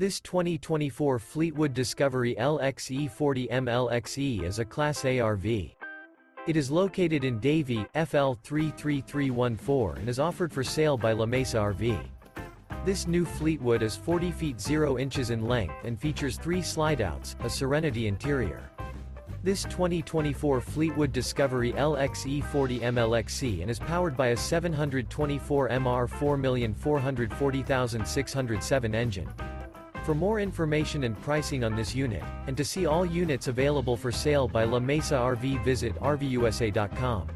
This 2024 Fleetwood Discovery LXE40 MLXE is a Class A RV. It is located in Davie, FL 33314 and is offered for sale by La Mesa RV. This new Fleetwood is 40 feet 0 inches in length and features three slideouts, a Serenity interior. This 2024 Fleetwood Discovery LXE40 MLXE and is powered by a 724 MR 4440607 engine. For more information and pricing on this unit, and to see all units available for sale by La Mesa RV visit RVUSA.com.